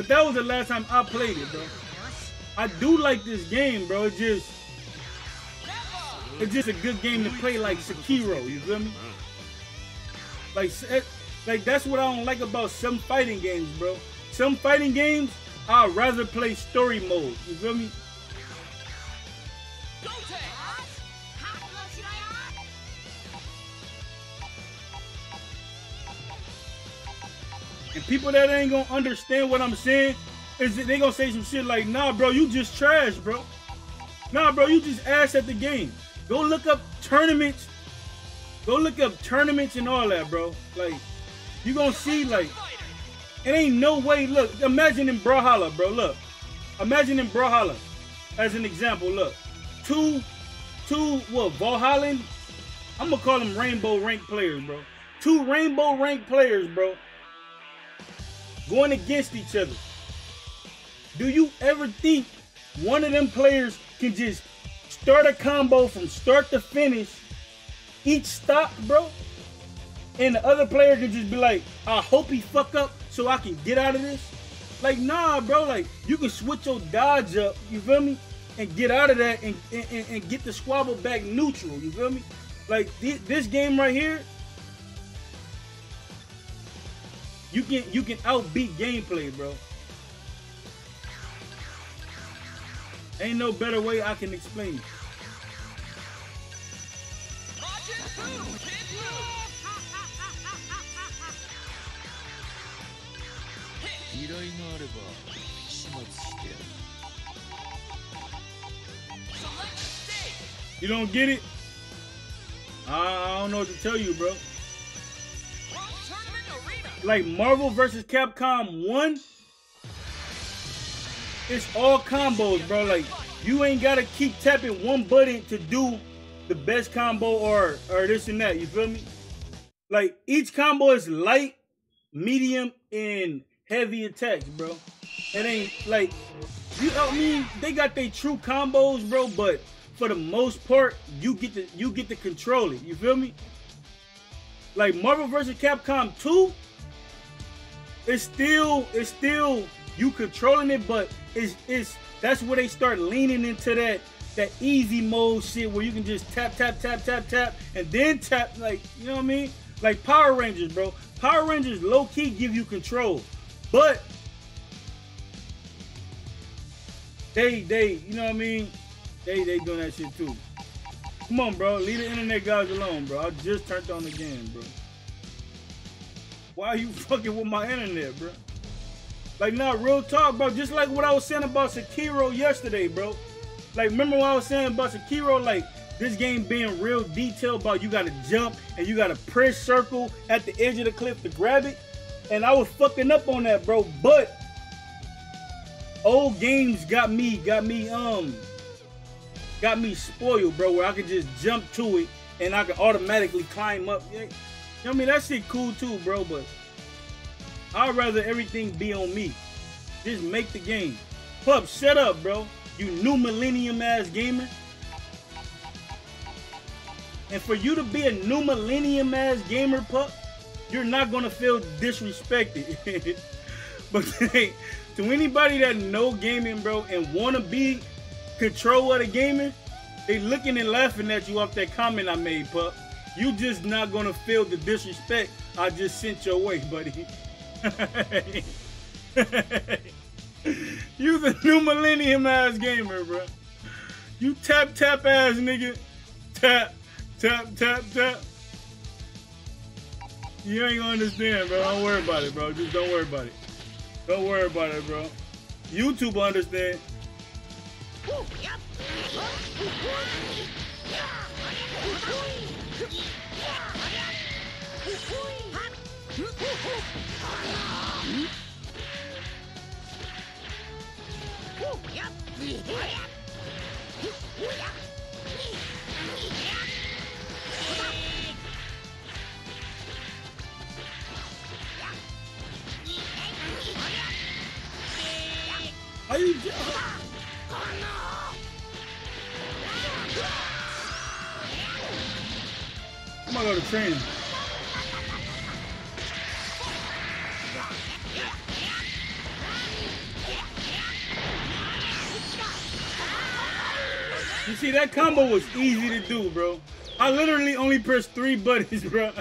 But that was the last time I played it, bro. I do like this game, bro. It just it's just a good game to play like Sekiro, you feel me? Like it, eh, like that's what I don't like about some fighting games, bro. Some fighting games I'd rather play story mode, you feel me? And people that ain't gonna understand what I'm saying is that they gonna say some shit like, nah, bro, you just trash, bro. Nah, bro, you just ass at the game. Go look up tournaments. Go look up tournaments and all that, bro. Like, you gonna see, like, it ain't no way. Look, imagine in Brawlhalla, bro. Look, imagine in Brawlhalla, as an example. Look, two, two, what, Valhalla? I'm gonna call them rainbow rank players, bro. Two rainbow rank players, bro going against each other. Do you ever think one of them players can just start a combo from start to finish, each stop, bro? And the other player can just be like, I hope he fuck up so I can get out of this. Like, nah, bro. Like, you can switch your dodge up, you feel me? And get out of that and, and, and get the squabble back neutral, you feel me? Like, this game right here, You can you can outbeat gameplay, bro. Ain't no better way I can explain it. You don't get it? I don't know what to tell you, bro like Marvel versus Capcom 1, it's all combos, bro. Like you ain't gotta keep tapping one button to do the best combo or or this and that. You feel me? Like each combo is light, medium, and heavy attacks, bro. It ain't like you know I mean they got their true combos, bro, but for the most part, you get to you get to control it. You feel me? Like Marvel vs. Capcom 2, it's still it's still you controlling it, but it's it's that's where they start leaning into that that easy mode shit where you can just tap tap tap tap tap and then tap like you know what I mean? Like Power Rangers, bro. Power Rangers low key give you control, but they they you know what I mean? They they doing that shit too. Come on, bro. Leave the internet guys alone, bro. I just turned on the game, bro. Why are you fucking with my internet, bro? Like, nah, real talk, bro. Just like what I was saying about Sekiro yesterday, bro. Like, remember what I was saying about Sekiro? Like, this game being real detailed about you gotta jump and you gotta press circle at the edge of the cliff to grab it. And I was fucking up on that, bro. But old games got me, got me, um, got me spoiled, bro, where I could just jump to it and I could automatically climb up. I mean, that shit cool too, bro, but I'd rather everything be on me. Just make the game. Pup, shut up, bro. You new millennium ass gamer. And for you to be a new millennium ass gamer, pup, you're not gonna feel disrespected. but hey, to anybody that know gaming, bro, and wanna be control of the gaming, they looking and laughing at you off that comment I made, pup. You just not gonna feel the disrespect I just sent your way, buddy. you the new millennium ass gamer, bro. You tap tap ass nigga. Tap, tap, tap, tap. You ain't gonna understand, bro. Don't worry about it, bro. Just don't worry about it. Don't worry about it, bro. YouTube understand. Are I'm gonna go to. You see, that combo was easy to do, bro. I literally only pressed three buttons, bro.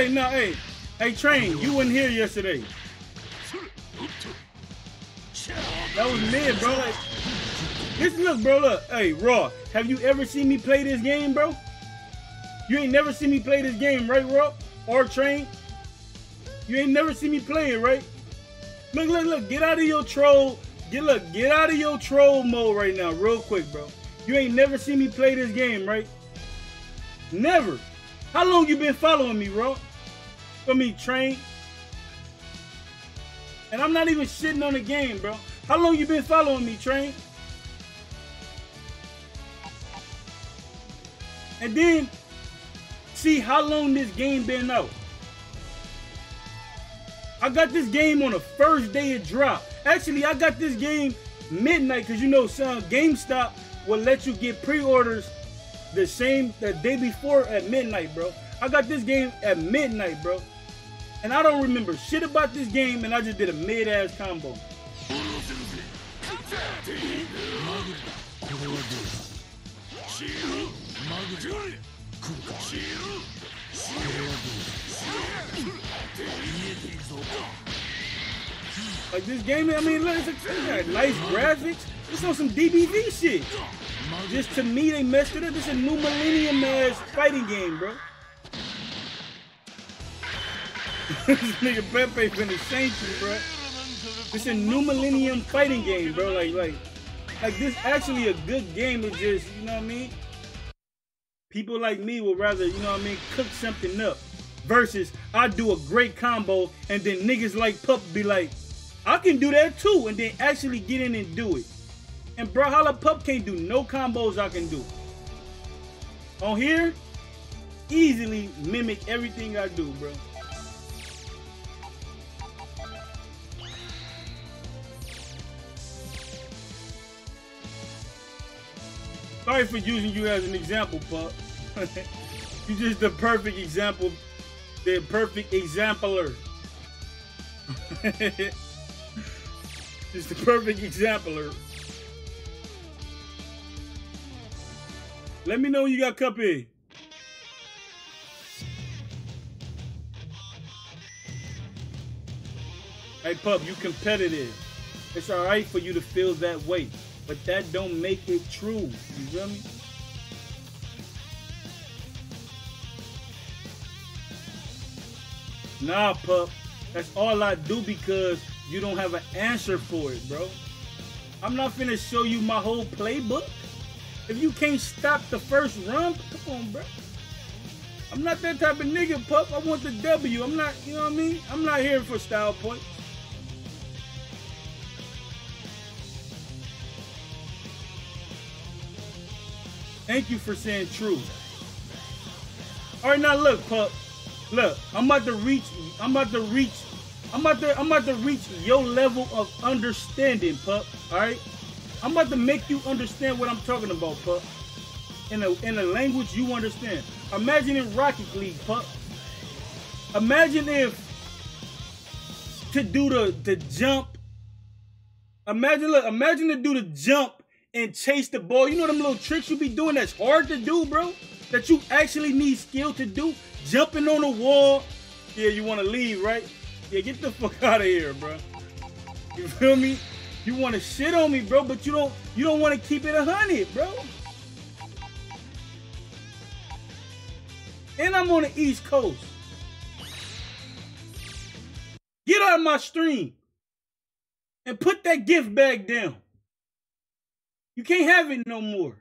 Hey, no, hey. Hey, Train, you weren't here yesterday. That was mid, bro. Like, this look, bro, look. Hey, Raw, have you ever seen me play this game, bro? You ain't never seen me play this game, right, Raw? Or Train? You ain't never seen me play it, right? Look, look, look. Get out of your troll. Get look, get out of your troll mode right now, real quick, bro. You ain't never seen me play this game, right? Never. How long you been following me, bro? For me, train. And I'm not even shitting on the game, bro. How long you been following me, train? And then see how long this game been out. I got this game on the first day it dropped. Actually, I got this game midnight because you know, some GameStop will let you get pre-orders the same the day before at midnight, bro. I got this game at midnight, bro. And I don't remember shit about this game, and I just did a mid-ass combo. Like this game, I mean, look, it's, a, it's nice graphics. It's on some DBZ shit. Just to me, they messed it up. This is a new millennium ass fighting game, bro. This nigga Pepe finna shank you, bro. This a new millennium fighting game, bro. Like, like, like this actually a good game. It's just, you know what I mean? People like me would rather, you know what I mean, cook something up. Versus I do a great combo and then niggas like Pup be like, I can do that too, and then actually get in and do it. And Brawlhalla Pup can't do no combos I can do. On here, easily mimic everything I do, bro. Sorry for using you as an example, Pup. You're just the perfect example, the perfect exemplar. just the perfect exemplar. Let me know you got Cuphead. Hey, Pup, you competitive. It's all right for you to feel that way, but that don't make it true. You feel me? Nah, Pup. That's all I do because you don't have an answer for it, bro. I'm not finna show you my whole playbook. If you can't stop the first run, come on, bro. I'm not that type of nigga, pup. I want the W. I'm not, you know what I mean? I'm not here for style points. Thank you for saying true. All right, now look, pup. Look, I'm about to reach. I'm about to reach. I'm about to. I'm about to reach your level of understanding, pup. All right. I'm about to make you understand what I'm talking about, pup. In a in a language you understand. Imagine in Rocket League, pup. Imagine if to do the the jump. Imagine look, imagine to do the jump and chase the ball. You know them little tricks you be doing that's hard to do, bro? That you actually need skill to do. Jumping on the wall. Yeah, you want to leave, right? Yeah, get the fuck out of here, bro. You feel me? You want to shit on me, bro, but you don't you don't want to keep it a hundred, bro. And I'm on the East Coast. Get out of my stream and put that gift bag down. You can't have it no more.